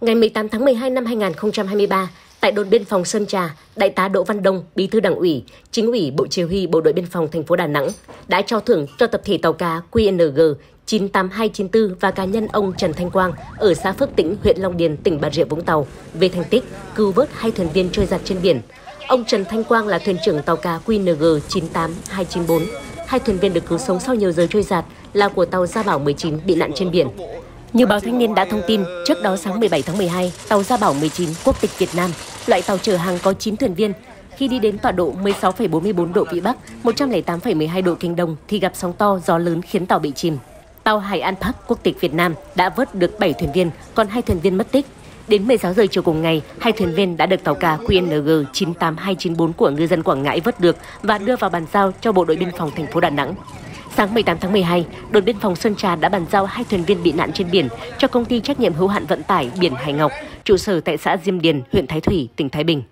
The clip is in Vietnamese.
Ngày 18 tháng 12 năm 2023, tại đồn biên phòng Sơn Trà, Đại tá Đỗ Văn Đông, Bí thư Đảng ủy, Chính ủy Bộ Chỉ huy Bộ đội Biên phòng thành phố Đà Nẵng đã trao thưởng cho tập thể tàu cá QNG 98294 và cá nhân ông Trần Thanh Quang ở xã Phước Tĩnh, huyện Long Điền, tỉnh Bà Rịa Vũng Tàu về thành tích cứu vớt hai thuyền viên trôi giặt trên biển. Ông Trần Thanh Quang là thuyền trưởng tàu cá QNG 98294. Hai thuyền viên được cứu sống sau nhiều giờ trôi giạt là của tàu Gia Bảo 19 bị nạn trên biển. Như báo Thanh niên đã thông tin, trước đó sáng 17 tháng 12, tàu Gia Bảo 19 quốc tịch Việt Nam, loại tàu chở hàng có 9 thuyền viên, khi đi đến tọa độ 16,44 độ Vĩ Bắc, 108,12 độ Kinh Đông thì gặp sóng to, gió lớn khiến tàu bị chìm. Tàu Hải An Park quốc tịch Việt Nam đã vớt được 7 thuyền viên, còn hai thuyền viên mất tích. Đến 16 giờ chiều cùng ngày, hai thuyền viên đã được tàu cá QNG 98294 của ngư dân Quảng Ngãi vớt được và đưa vào bàn giao cho Bộ đội biên phòng thành phố Đà Nẵng. Sáng 18 tháng 12, đồn biên phòng Sơn Trà đã bàn giao hai thuyền viên bị nạn trên biển cho công ty trách nhiệm hữu hạn vận tải biển Hải Ngọc, trụ sở tại xã Diêm Điền, huyện Thái Thủy, tỉnh Thái Bình.